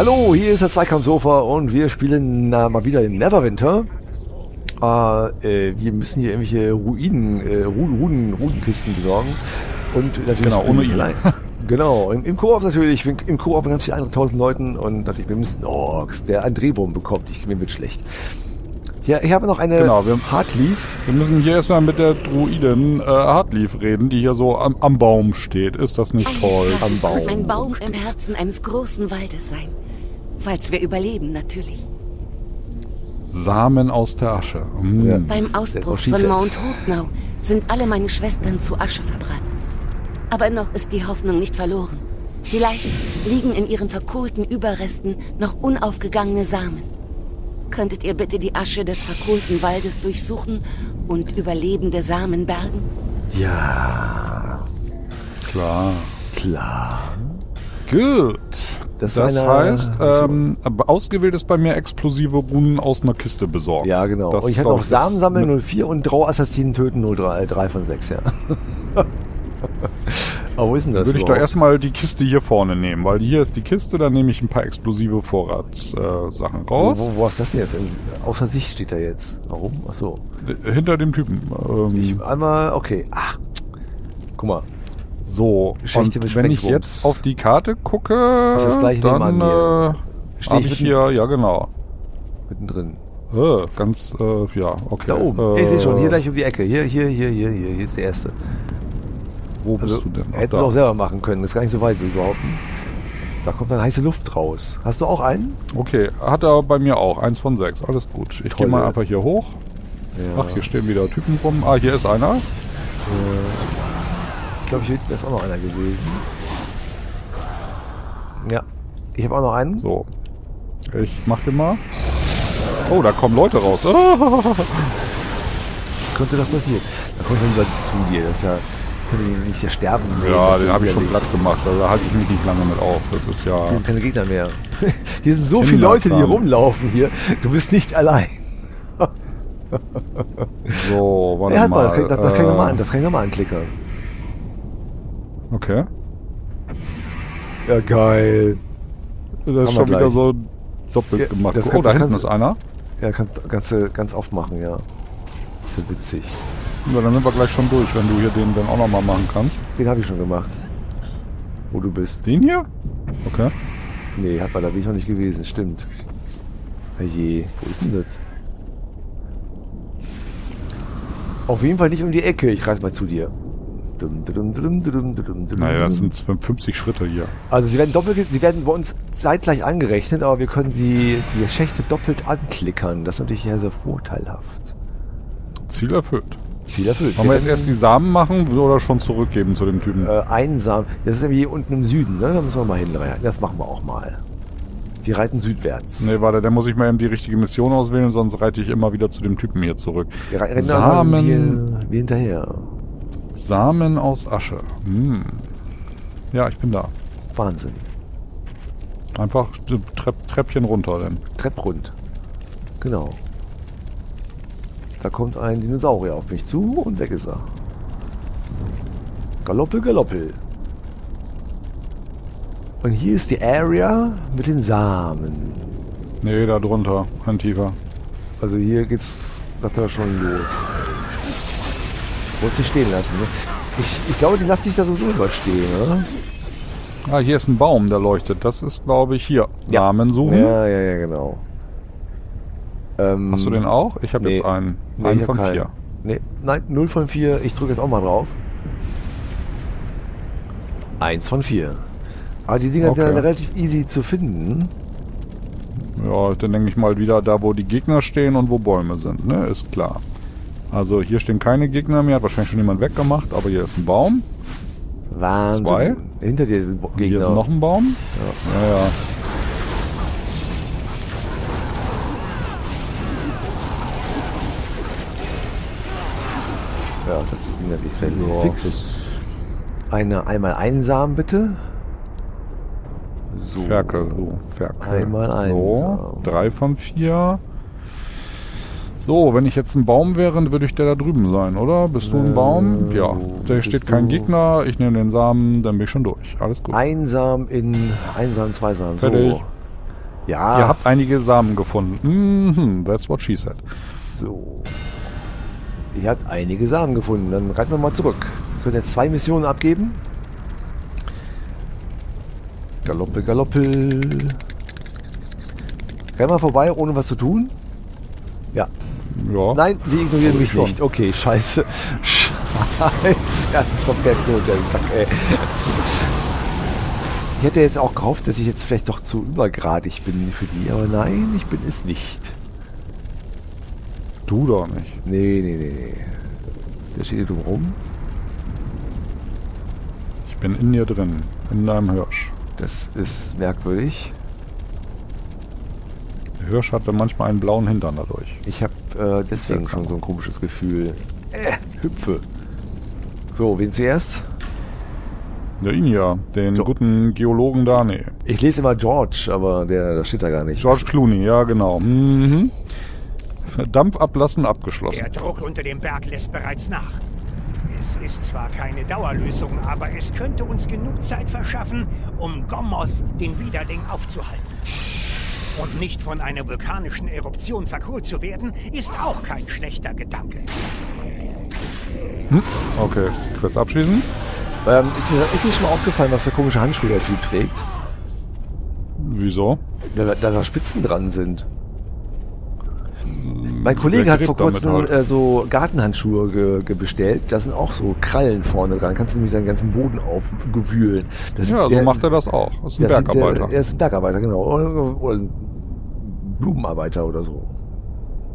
Hallo, hier ist der Zweikampfsofa und wir spielen äh, mal wieder in Neverwinter. Äh, äh, wir müssen hier irgendwelche Ruinen, äh, Ruden, Rudenkisten besorgen. Und natürlich Genau, ohne ihn. allein. Genau, im, im Koop natürlich, im Koop mit ganz vielen anderen tausend Leuten und natürlich, wir müssen Orks, der einen Drehwurm bekommt. Ich mir mit schlecht. Ja, ich habe noch eine Genau, wir- Hardleaf. Wir müssen hier erstmal mit der Druidin äh, Hardleaf reden, die hier so am, am Baum steht. Ist das nicht toll? am Baum ein Baum im Herzen eines großen Waldes sein. Falls wir überleben, natürlich. Samen aus der Asche. Mm. Ja. Beim Ausbruch von. Mount Hopenau sind alle meine Schwestern zu Asche verbrannt. Aber noch ist die Hoffnung nicht verloren. Vielleicht liegen in ihren verkohlten Überresten noch unaufgegangene Samen. Könntet ihr bitte die Asche des verkohlten Waldes durchsuchen und überlebende Samen bergen? Ja, Klar. klar. Gut. Das Das, heißt, ähm, ausgewählt ist bei mir explosive Runen aus einer Kiste besorgt. Ja, genau. Das, und ich hatte ist Samen sammeln eine- 04 und Drauassassinen töten 03, äh, 3 von 6, ja. Aber wo ist denn das Würde ich doch erstmal die Kiste hier vorne nehmen, weil hier ist die Kiste, dann nehme ich ein paar explosive Vorratssachen äh, Sachen Wo, raus. wo, wo ist das denn jetzt? Außer Sicht steht da jetzt. Warum? Ach so. Hinter dem Typen. Ähm, Ich einmal, okay. Ach. Guck mal. So, und wenn ich jetzt auf die Karte gucke, Ist das gleich dann äh, Steh habe ich hier, ja genau. Mittendrin. Äh, ganz, äh, ja, okay. Da oben. Äh, ich sehe schon. Hier gleich um die Ecke. Hier, hier, hier, hier, hier. Hier ist der erste. Wo bist Also, du denn? Hätten wir auch selber machen können. Das ist gar nicht so weit, ich behaupten. Da kommt dann heiße Luft raus. Hast du auch einen? Okay, hat er bei mir auch. Eins von sechs. Alles gut. Ich gehe mal einfach hier hoch. Ja. Ach, hier stehen wieder Typen rum. Ah, hier ist einer. Ich glaube, hier hinten ist auch noch einer gewesen. Ja. Ich habe auch noch einen. So. Ich mach den mal. Oh, da kommen Leute raus. Ah, Könnte das passieren? Da kommt dann lieber zu dir. Das ist ja. Können die nicht ja sterben sehen. ja, Das den habe ich schon glatt gemacht. Also, da halte ich mich nicht lange mit auf. Das ist ja. Hier sind keine Gegner mehr. Hier sind so viele Leute, die hier rumlaufen hier. Du bist nicht allein. So, warte Ja, mal. das, kann, das, das kann ich nochmal an. Das kann ich nochmal anklickern. Okay. Ja, geil. Das wir ist schon wieder gleich. so doppelt Ja, gemacht. das oh, kann- da hinten ist einer. Ja, kannst, du ganz oft machen, ja. Ist ja witzig. Ja, dann sind wir gleich schon durch, wenn du hier den dann auch nochmal machen kannst. Den habe ich schon gemacht. Wo du bist. Den hier? Okay. Nee, hat man, da bin ich noch nicht gewesen. Stimmt. Herrje, wo ist denn das? Auf jeden Fall nicht um die Ecke. Ich reiß mal zu dir. Dum, dum, dum, dum, dum, dum. Naja, das sind 50 Schritte hier. Also sie werden doppelt, sie werden bei uns zeitgleich angerechnet, aber wir können die, die Schächte doppelt anklickern. Das ist natürlich sehr, sehr vorteilhaft. Ziel erfüllt. Ziel erfüllt. Wollen wir jetzt erst die Samen machen oder schon zurückgeben zu dem Typen? äh, einsam. Das ist irgendwie unten im Süden, ne? Da müssen wir mal hin. Das machen wir auch mal. Wir reiten südwärts. Nee, warte, da muss ich mal eben die richtige Mission auswählen, sonst reite ich immer wieder zu dem Typen hier zurück. wir reiten Samen, wie hinterher. Samen aus Asche. Hm. Ja, ich bin da. Wahnsinn. Einfach Trepp, Treppchen runter denn. Trepprund. Genau. Da kommt ein Dinosaurier auf mich zu und weg ist er. Galoppel, Galoppel. Und hier ist die Area mit den Samen. Nee, da drunter. Ein tiefer. Also hier geht's, sagt er schon los. Wollte sie stehen lassen, ne? Ich, ich glaube, die lassen sich da so drüber stehen, ne? Ah, hier ist ein Baum, der leuchtet. Das ist, glaube ich, hier. Ja. Samen suchen. Ja, ja, ja, genau. Ähm, Hast du den auch? Ich habe nee. jetzt einen. Nee, einen von vier. Nee, nein, 0 von 4. Ich drücke jetzt auch mal drauf. Eins von 4. Aber die Dinger Okay. sind relativ easy zu finden. Ja, dann denke ich mal wieder da, wo die Gegner stehen und wo Bäume sind, ne? Ist klar. Also hier stehen keine Gegner mehr, hat wahrscheinlich schon jemand weggemacht, aber hier ist ein Baum. Wahnsinn. Zwei? Hinter dir sind Und Gegner. Hier ist noch ein Baum. Ja, ja. Ja, das ging natürlich ja. relativ fix. das Eine, einmal einsam bitte. So. Ferkel, so, Ferkel. Einmal So, einsam. drei von vier. So, wenn ich jetzt ein Baum wäre, würde ich der da drüben sein, oder? Bist du ein Baum? Äh, Ja. Da steht kein Gegner, ich nehme den Samen, dann bin ich schon durch. Alles gut. Einsam in einsam, zweisam. So. Fertig. Ja. Ihr habt einige Samen gefunden. Mhm, that's what she said. So. Ihr habt einige Samen gefunden. Dann reiten wir mal zurück. Sie können jetzt zwei Missionen abgeben. Galoppe, Galoppe. Renn mal vorbei, ohne was zu tun. Ja. Ja. Nein, sie ignorieren mich schon. nicht. Okay, scheiße. Scheiße. Ja, nur der Sack, ey. Ich hätte jetzt auch gehofft, dass ich jetzt vielleicht doch zu übergradig bin für die, aber nein, ich bin es nicht. Du doch nicht. Nee, nee, nee, nee. Der steht hier drum rum. Ich bin in dir drin. In deinem Hirsch. Das ist merkwürdig. Der Hirsch hat dann manchmal einen blauen Hintern dadurch. Ich habe äh, deswegen schon so ein komisches Gefühl. Äh, hüpfe. So, wen zuerst? Ja, ihn ja. Den Jo- guten Geologen da, nee. Ich lese immer George, aber der, das steht da gar nicht. George Clooney, ja genau. Mhm. Dampf ablassen, abgeschlossen. Der Druck unter dem Berg lässt bereits nach. Es ist zwar keine Dauerlösung, aber es könnte uns genug Zeit verschaffen, um Gommoth, den Widerling, aufzuhalten. Und nicht von einer vulkanischen Eruption verkohlt zu werden, ist auch kein schlechter Gedanke. Okay, Quest abschließen. Ähm, ist, dir, ist schon mal aufgefallen, was der komische Handschuh der Typ trägt? Wieso? Da, da da Spitzen dran sind. Mein Kollege hat vor kurzem halt. äh, so Gartenhandschuhe ge, ge bestellt. Da sind auch so Krallen vorne dran. Kannst du nämlich seinen ganzen Boden aufgewühlen. Das ist Ja, so der- macht er das auch. Das ist ein das sind der- Bergarbeiter. Er ist ein Bergarbeiter, genau. Oder, Blumenarbeiter oder so.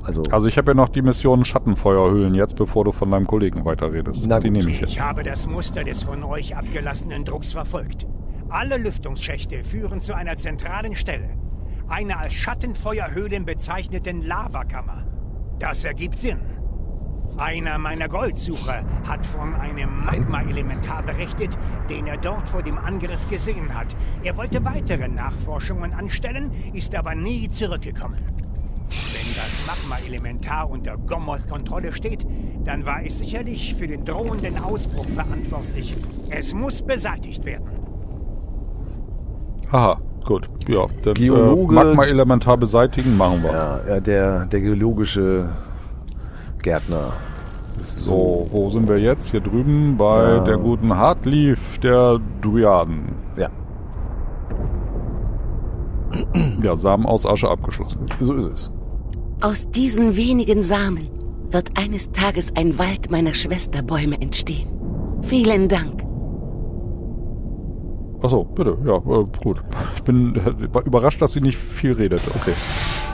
Also, Also ich habe ja noch die Mission Schattenfeuerhöhlen jetzt, bevor du von deinem Kollegen weiterredest. Na die nehme ich Ich jetzt. habe das Muster des von euch abgelassenen Drucks verfolgt. Alle Lüftungsschächte führen zu einer zentralen Stelle. Einer als Schattenfeuerhöhlen bezeichneten Lavakammer. Das ergibt Sinn. Einer meiner Goldsucher hat von einem Magma-Elementar berichtet, den er dort vor dem Angriff gesehen hat. Er wollte weitere Nachforschungen anstellen, ist aber nie zurückgekommen. Wenn das Magma-Elementar unter Gommoth Kontrolle steht, dann war es sicherlich für den drohenden Ausbruch verantwortlich. Es muss beseitigt werden. Aha, gut. Ja, der Geologe- äh, Magma-Elementar beseitigen machen wir. ja, ja, der, der geologische Gärtner. So, wo sind wir jetzt? Hier drüben bei Ja. der guten Hartleaf der Dryaden. Ja, Ja, Samen aus Asche abgeschlossen. so ist es. Aus diesen wenigen Samen wird eines Tages ein Wald meiner Schwesterbäume entstehen. Vielen Dank. Achso, bitte. Ja, äh, gut. Ich bin äh, war überrascht, dass sie nicht viel redet. Okay.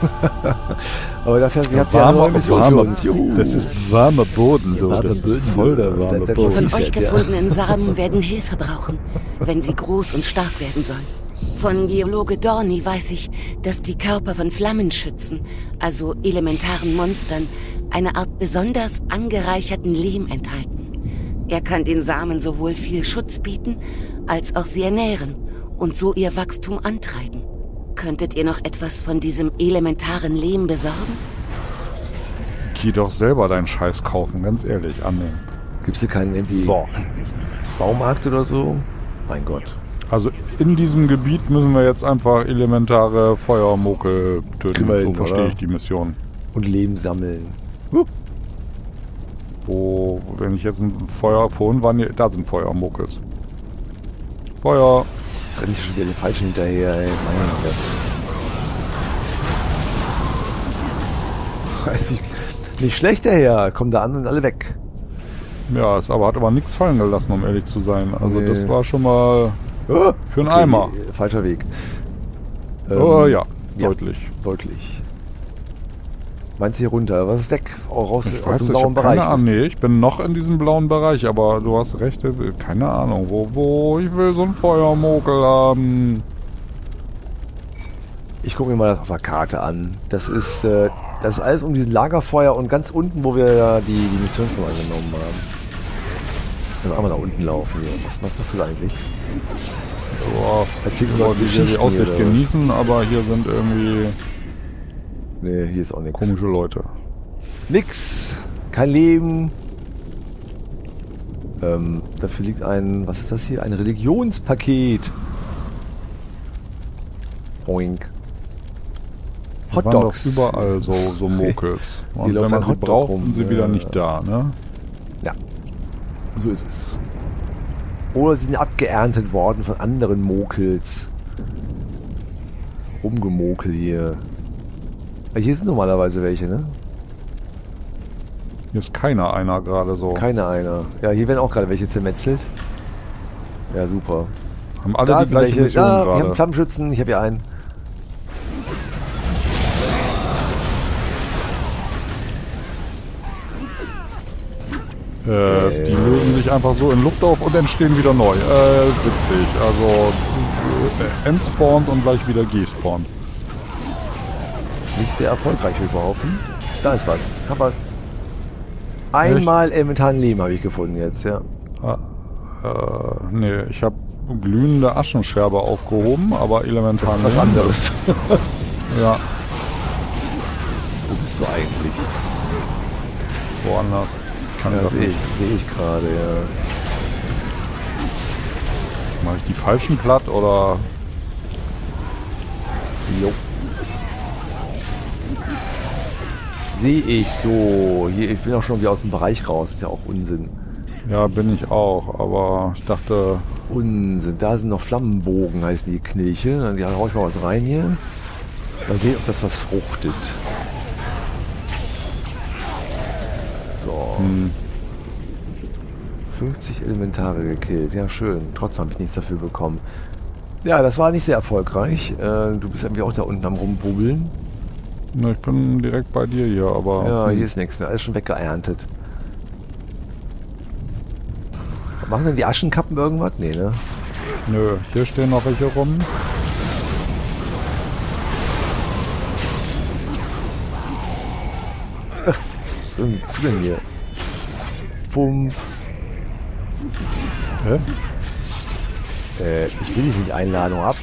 Aber dafür hat sie ja eine Mission für uns. Juhu. Das ist warmer Boden, so. Das ist Boden. voll der warme das- Die Boden. von euch gefundenen Samen werden Hilfe brauchen, wenn sie groß und stark werden sollen. Von Geologe Dorni weiß ich, dass die Körper von Flammenschützen, also elementaren Monstern, eine Art besonders angereicherten Lehm enthalten. Er kann den Samen sowohl viel Schutz bieten, als auch sie ernähren und so ihr Wachstum antreiben. Könntet ihr noch etwas von diesem elementaren Lehm besorgen? Geh doch selber deinen Scheiß kaufen, ganz ehrlich, annehmen. Gibt's hier keinen irgendwie So. Baumarkt oder so? Mein Gott. Also in diesem Gebiet müssen wir jetzt einfach elementare Feuermokel töten. Kriegen So verstehe oder? ich die Mission. Und Leben sammeln. Wo, wenn ich jetzt ein Feuer, vorhin waren hier, da sind Feuermokels. Feuer. Jetzt renne ich schon wieder den Falschen hinterher, ey. Mein Gott. Weiß ich. Nicht schlecht, der Herr. Kommen da an und alle weg. Ja, es aber hat aber nichts fallen gelassen, um ehrlich zu sein. Also Nee. das war schon mal Oh, für einen Eimer. Falscher Weg. oh Ähm, ja, ja. deutlich. Meinst du hier runter? Was ist weg? Auch raus Ich aus weiß dem ich blauen habe Bereich. keine Ahnung. Nee, ich bin noch in diesem blauen Bereich, aber du hast recht, keine Ahnung. Wo, wo, ich will so einen Feuermokel haben. Ich gucke mir mal das auf der Karte an. Das ist, äh, das ist alles um diesen Lagerfeuer und ganz unten, wo wir ja die, die Mission schon angenommen haben. Dann einmal nach unten laufen hier. Was, was machst du da eigentlich? Boah, Erzählst ich du hier die Geschichten Aussicht genießen, aber hier sind irgendwie Nee, hier ist auch nichts. komische Leute. Nix. Kein Leben. Ähm, dafür liegt ein, was ist das hier? Ein Religionspaket. Boink. Hier Hotdogs. überall so, so Mokels. Und laufen wenn man sie braucht, rum. sind sie wieder Ja. nicht da, ne? Ja, so ist es. Oder sie sind abgeerntet worden von anderen Mokels. Rumgemokel hier. Hier sind normalerweise welche, ne? Hier ist keiner einer gerade so. Keine einer. Ja, hier werden auch gerade welche zermetzelt. Ja, super. haben alle da die gleiche welche. Mission Ja, wir haben gerade. Flammenschützen. Ich habe hier einen. Äh, die lösen sich einfach so in Luft auf und entstehen wieder neu. Äh, witzig. Also äh, entspawned und gleich wieder gespawnt. Nicht sehr erfolgreich, würde ich behaupten. Da ist was. Hab was. Einmal elementaren Leben habe ich gefunden jetzt, ja. Ah, äh, nee, ich habe glühende Aschenscherbe aufgehoben, aber elementar Das ist was anderes. Ja, Wo bist du eigentlich? woanders. Kann Ja, das sehe ich, sehe ich gerade, ja. Mache ich die falschen platt oder Jo. Sehe ich so. Hier, ich bin auch schon wieder aus dem Bereich raus. ist ja auch Unsinn. ja, bin ich auch, aber ich dachte, Unsinn. Da sind noch Flammenbogen, heißen die Knilche. Dann ja, hau ich mal was rein hier. Mal sehen, ob das was fruchtet. So. hm, 50 Elementare gekillt. Ja, schön. Trotzdem habe ich nichts dafür bekommen. Ja, das war nicht sehr erfolgreich. Äh, du bist irgendwie auch da unten am rumwubbeln. Ne, ich bin direkt bei dir hier, aber Ja, hm, hier ist nichts. Alles schon weggeerntet. Machen denn die Aschenkappen irgendwas? Nee, ne? nö, hier stehen noch welche rum. Was ist denn hier? Fump. Hä? Äh, ich will nicht die Einladung ab.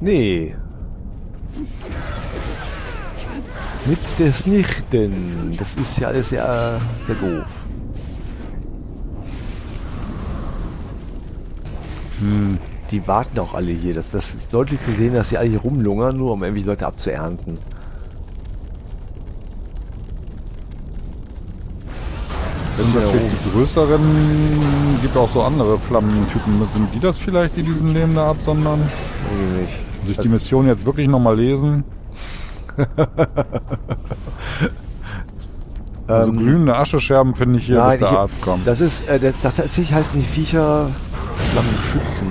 Nee. Mit des Nichten. Das ist ja alles sehr, sehr doof. Hm, Die warten auch alle hier. Das, das ist deutlich zu sehen, dass sie alle hier rumlungern, nur um irgendwie Leute abzuernten. Sind das vielleicht die größeren, gibt auch so andere Flammentypen. Sind die das vielleicht, die diesen Leben da absondern? Irgendwie nicht. Muss ich die Mission jetzt wirklich nochmal lesen? Also Ähm, glühende Aschescherben finde ich hier, bis der ich- Arzt kommt. Das ist, äh, das tatsächlich heißen die Viecher Flammenschützen.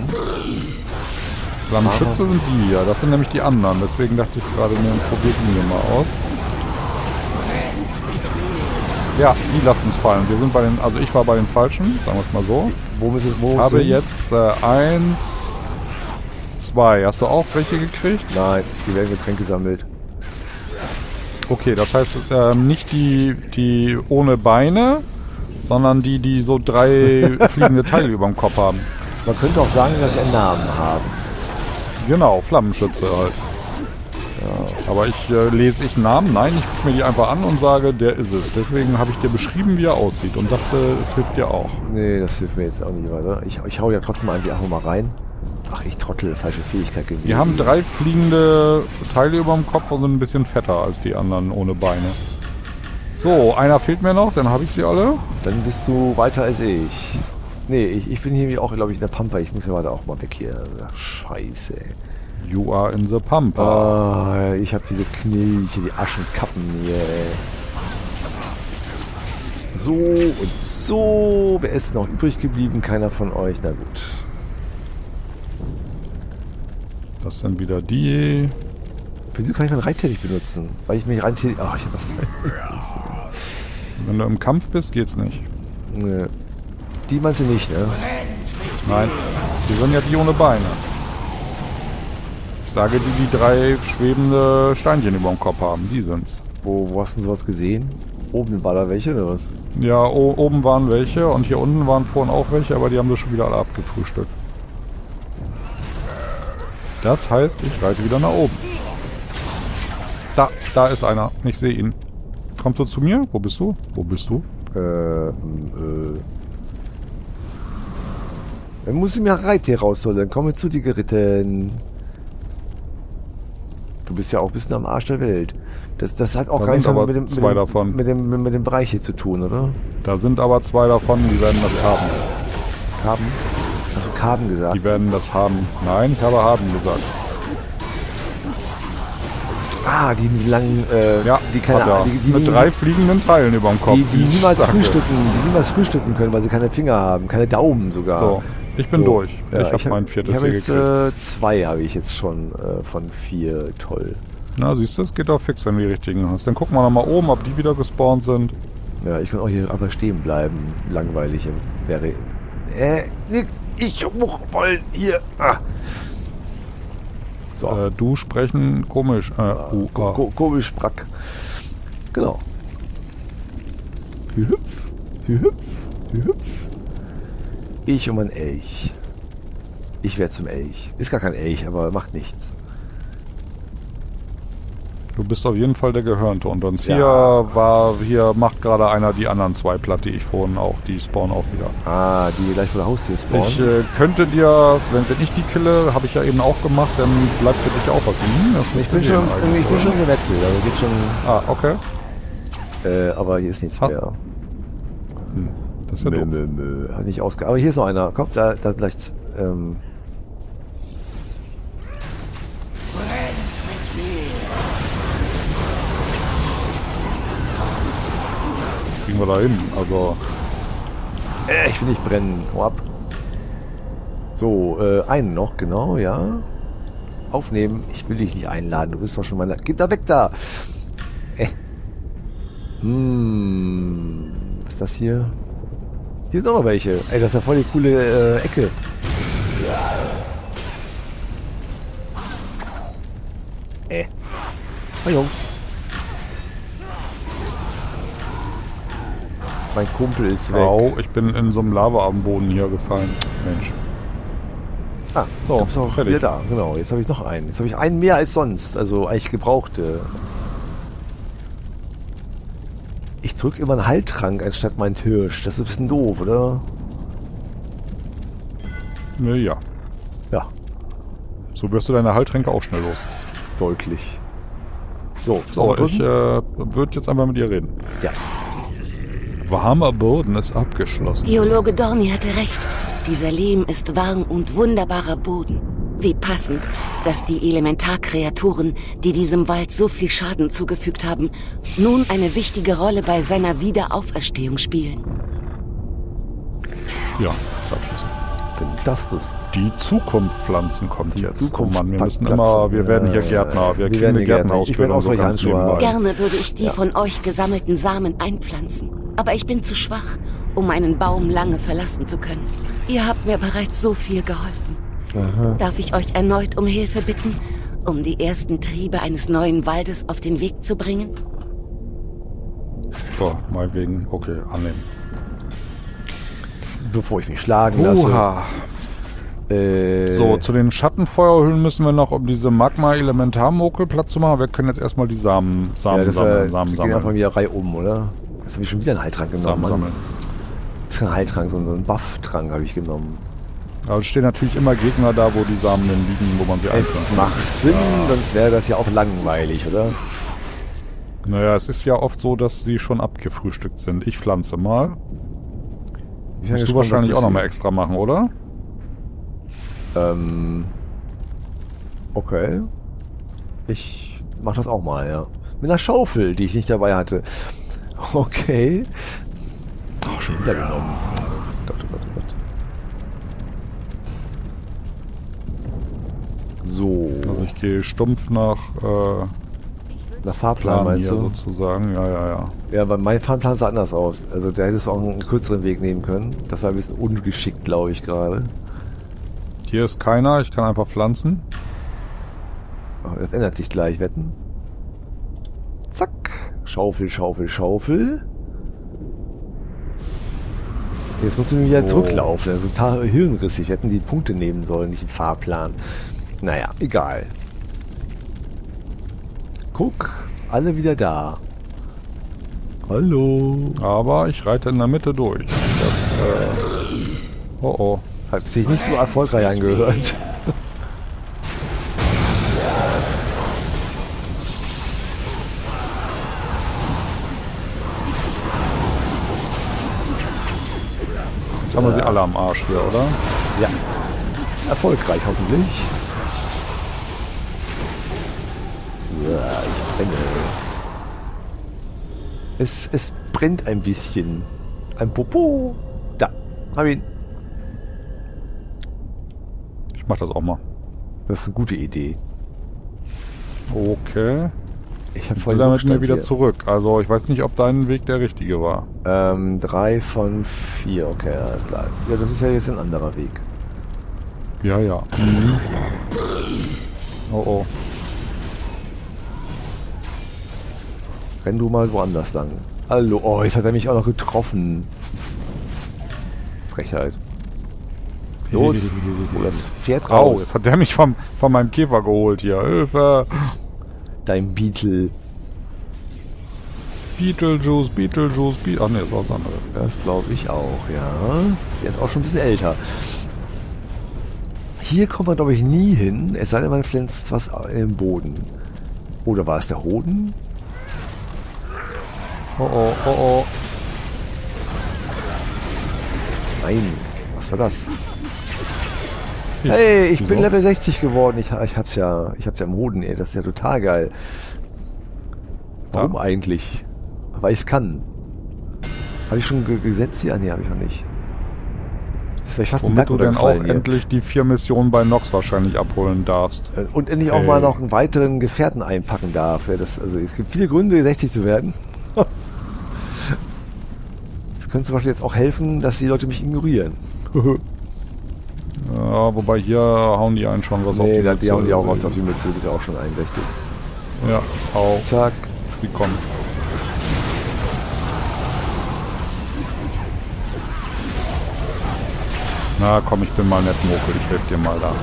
Flammenschütze sind die, ja. Das sind nämlich die anderen. Deswegen dachte ich gerade, ne, probiert ihn hier mal aus. Ja, die lassen es fallen. Wir sind bei den, also ich war bei den Falschen, sagen wir es mal so. Wo ist es? Wo Ich habe jetzt äh, eins, zwei. Hast du auch welche gekriegt? Nein, die werden getrennt gesammelt. Okay, das heißt ähm, nicht die, die ohne Beine, sondern die, die so drei fliegende Teile über dem Kopf haben. Man könnte auch sagen, dass sie einen Namen haben. Genau, Flammenschütze halt. Aber ich äh, lese ich einen Namen? Nein, ich gucke mir die einfach an und sage, der ist es. Deswegen habe ich dir beschrieben, wie er aussieht und dachte, es hilft dir auch. Nee, das hilft mir jetzt auch nicht weiter. Ich, ich hau ja trotzdem einfach mal rein. Ach, ich trottel, falsche Fähigkeit gewesen. Die haben drei fliegende Teile über dem Kopf und sind ein bisschen fetter als die anderen ohne Beine. So, einer fehlt mir noch, dann habe ich sie alle. Dann bist du weiter als ich. Nee, ich, ich bin hier auch, glaube ich, in der Pampa. Ich muss ja weiter auch mal weg hier. Scheiße. You are in the Pampa. Ah, ich habe diese Knilche, die Aschenkappen hier. ey. So und so. Wer ist noch übrig geblieben? Keiner von euch. Na gut. Das sind wieder die. Wieso kann ich mein Reitteppich benutzen? Weil ich mich reintätig... Ach, ich hab was... Wenn du im Kampf bist, geht's nicht. Nee. Die meinst du nicht, ne? Nein, die sind ja die ohne Beine. Ich sage die, die drei schwebende Steinchen über dem Kopf haben. Die sind's. Wo, wo hast du sowas gesehen? Oben war da welche oder was? Ja, oben waren welche und hier unten waren vorhin auch welche, aber die haben sie schon wieder alle abgefrühstückt. Das heißt, ich reite wieder nach oben. Da, da ist einer. Ich sehe ihn. Kommst du zu mir? Wo bist du? Wo bist du? Äh, äh. Dann muss ich mir Reittier rausholen. Dann komme zu dir geritten. Du bist ja auch ein bisschen am Arsch der Welt. Das, das hat auch Da gar nichts mit dem, zwei mit, davon. Mit, dem, mit, mit dem Bereich hier zu tun, oder? Da sind aber zwei davon, die werden das haben. Karben? Du Karben gesagt? Die werden das haben. Nein, ich habe haben gesagt. ah, die langen, äh, Ja, die keine er. die, die, Mit die, drei fliegenden Teilen über dem Kopf. die, die niemals frühstücken, die niemals frühstücken können, weil sie keine Finger haben, keine Daumen sogar. So, ich bin So. durch. Ja, ich habe hab- mein viertes ich hab jetzt, äh, zwei habe ich jetzt schon äh, von vier. Toll. Na, siehst du, es geht auch fix, wenn du die richtigen hast. Dann gucken wir nochmal oben, ob die wieder gespawnt sind. Ja, ich kann auch hier einfach stehen bleiben. Langweilig wäre. Äh, ich hoch wollen hier. Ah. So. Äh, du sprechen komisch. Äh, uh, Ko ah. ko komisch Brack. Genau. Hüpf, hüpf, hüpf. Ich und mein Elch. Ich werde zum Elch. Ist gar kein Elch, aber macht nichts. Du bist auf jeden Fall der Gehörnte unter uns. Ja. Hier war, hier macht gerade einer die anderen zwei platt, die ich vorhin auch, die spawnen auch wieder. Ah, die gleich vor der Haustür spawnen. Ich äh, könnte dir, wenn, wenn ich die kille, habe ich ja eben auch gemacht, dann bleibt für dich auch was. Das ich, bin schon, ich bin schon gewetzelt, also geht schon. Ah, okay. Äh, aber hier ist nichts Ha. mehr. Hm, das ist ja Mö, doof. mö, mö. Hat nicht ausge. Aber hier ist noch einer. Komm, da, da gleich. Ähm, Kriegen wir da hin. Also, äh, ich will nicht brennen. Hau ab. So, äh, einen noch, genau, ja. Aufnehmen. Ich will dich nicht einladen. Du bist doch schon mal. Gib da weg da. Äh. Hm. Was ist das hier? Hier sind auch noch welche. Ey, das ist ja voll die coole äh, Ecke. Äh. Hi Jungs. Mein Kumpel ist weg. au, ich bin in so einem Lava am Boden hier gefallen. Mensch. Ah, So, ist auch fertig. wieder da. Genau, jetzt habe ich noch einen. Jetzt habe ich einen mehr als sonst. Also eigentlich gebrauchte. Ich drücke immer einen Heiltrank anstatt meinen Hirsch. Das ist ein bisschen doof, oder? Ne, ja. Ja, So wirst du deine Heiltränke auch schnell los. deutlich. So, So, ich äh, würde jetzt einfach mit dir reden. ja. Warmer Boden ist abgeschlossen. Biologe Dorni hatte recht. Dieser Lehm ist warm und wunderbarer Boden. Wie passend, dass die Elementarkreaturen, die diesem Wald so viel Schaden zugefügt haben, nun eine wichtige Rolle bei seiner Wiederauferstehung spielen. Ja, ist abschließen. Wenn das das. Die Zukunft pflanzen kommt Die jetzt. Zukunft oh Mann, wir müssen immer, wir werden hier Gärtner. Wir, wir kriegen werden eine hier Gärtner. Ich werde auch so ganz nebenbei. Gerne würde ich die Ja. von euch gesammelten Samen einpflanzen. Aber ich bin zu schwach, um einen Baum lange verlassen zu können. Ihr habt mir bereits so viel geholfen. Darf ich euch erneut um Hilfe bitten, um die ersten Triebe eines neuen Waldes auf den Weg zu bringen? So, meinetwegen, okay, annehmen. Bevor ich mich schlagen lasse. Äh, So, zu den Schattenfeuerhöhlen müssen wir noch, um diese Magma-Elementarmokel Platz zu machen. Wir können jetzt erstmal die Samen, Samen ja, sammeln, äh, Samen einfach sammeln. wieder Reihe um, oder? Jetzt habe ich schon wieder einen Heiltrank genommen. Samen Mann. sammeln. Das ist kein Heiltrank, so ein Buff-Trank habe ich genommen. Aber es stehen natürlich immer Gegner da, wo die Samen dann liegen, wo man sie Es einpflanzen macht. Sinn, sonst wäre das ja auch langweilig, oder? Naja, es ist ja oft so, dass sie schon abgefrühstückt sind. Ich pflanze mal. Ich Musst du wahrscheinlich auch nochmal extra machen, oder? Ähm. Okay. Ich mach das auch mal, ja. Mit einer Schaufel, die ich nicht dabei hatte. Okay. Oh, schon wieder genommen. Gott, oh Gott, oh Gott. So. Also ich gehe stumpf nach äh, nach Fahrplan Plan meinst du? sozusagen. Ja, ja, ja. Ja, aber mein Fahrplan sah anders aus. Also der hättest du auch einen kürzeren Weg nehmen können. Das war ein bisschen ungeschickt, glaube ich, gerade. Hier ist keiner, ich kann einfach pflanzen. Oh, Das ändert sich gleich, wetten. Schaufel, Schaufel, Schaufel. Jetzt musst du wieder So. zurücklaufen. Also total hirnrissig. Wir hätten die Punkte nehmen sollen, nicht den Fahrplan. Naja, egal. Guck, alle wieder da. Hallo. Aber ich reite in der Mitte durch. Das, äh, oh oh. Hat sich nicht so erfolgreich angehört. Haben wir sie alle am Arsch hier, oder? Ja. Erfolgreich hoffentlich. Ja, ich brenne. Es, es brennt ein bisschen. Ein Popo. Da, hab ihn. Ich mach das auch mal. Das ist eine gute Idee. Okay. Ich habe voll will er mit mir wieder hier. zurück. Also ich weiß nicht, ob dein Weg der richtige war. Ähm, drei von vier. Okay, alles klar. Ja, das ist ja jetzt ein anderer Weg. Ja, ja. Mhm. Oh oh. Renn du mal woanders lang. Hallo. Oh, jetzt hat er mich auch noch getroffen. Frechheit. Los. Hol das Pferd Au, raus. jetzt hat der mich vom, von meinem Käfer geholt hier. Hilfe! Dein Beetle. Beetlejuice, Beetlejuice, Beetlejuice. Ach ne, ist was anderes. Das glaube ich auch, ja. Der ist auch schon ein bisschen älter. Hier kommt man, glaube ich, nie hin, es sei denn, man pflanzt was im Boden. Oder war es der Hoden? Oh oh, oh oh. Nein. Was war das? Hey, ich bin? Level 60 geworden. Ich, ich hab's ja, ich hab's ja im Hoden, ey. Das ist ja total geil. Warum Ja. eigentlich? Weil ich's kann. Habe ich schon ge gesetzt hier? Ah, Nee, habe ich noch nicht. Das wäre fast Womit du dann auch hier. endlich die vier Missionen bei Nox wahrscheinlich abholen darfst. Äh, Und endlich auch Ey. mal noch einen weiteren Gefährten einpacken darf. Das, also es gibt viele Gründe, 60 zu werden. Es könnte zum Beispiel jetzt auch helfen, dass die Leute mich ignorieren. Ja, wobei hier hauen die einen schon was auf nee, die da, die hauen die auch raus auf die Mütze. Du bist ja auch schon 61. Ja, au. Zack. Sie kommen. Na komm, ich bin mal nett Mokel, ich helfe dir mal da.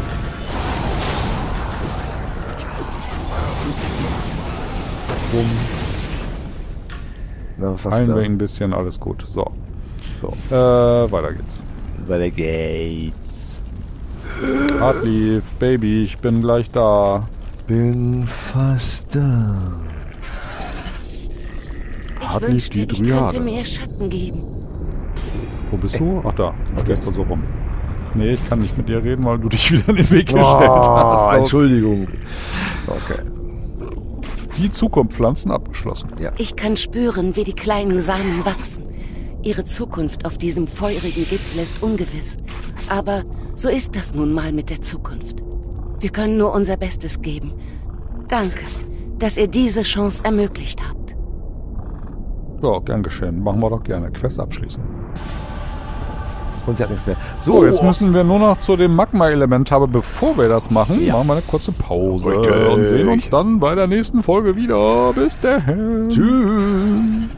Bumm. Na, was hast Heilen du wir da? ihn ein bisschen, alles gut. So, So, äh, weiter geht's. weiter geht's. Hartlief, Baby, ich bin gleich da. Bin fast da. Ich wünschte, die ich Dryade. könnte mehr Schatten geben. Wo bist du? Ach da, du stehst da so rum. Nee, ich kann nicht mit dir reden, weil du dich wieder in den Weg gestellt hast. So, Entschuldigung. Okay. Die Zukunft Pflanzen abgeschlossen. Ich kann spüren, wie die kleinen Samen wachsen. Ihre Zukunft auf diesem feurigen Gipfel ist ungewiss. Aber so ist das nun mal mit der Zukunft. Wir können nur unser Bestes geben. Danke, dass ihr diese Chance ermöglicht habt. Ja, gern geschehen. Machen wir doch gerne. Quest abschließen. Und sie hat nichts mehr. So, jetzt müssen wir nur noch zu dem Magma-Element haben. Bevor wir das machen, Ja. machen wir eine kurze Pause Richtig. und sehen uns dann bei der nächsten Folge wieder. Bis dahin. Tschüss.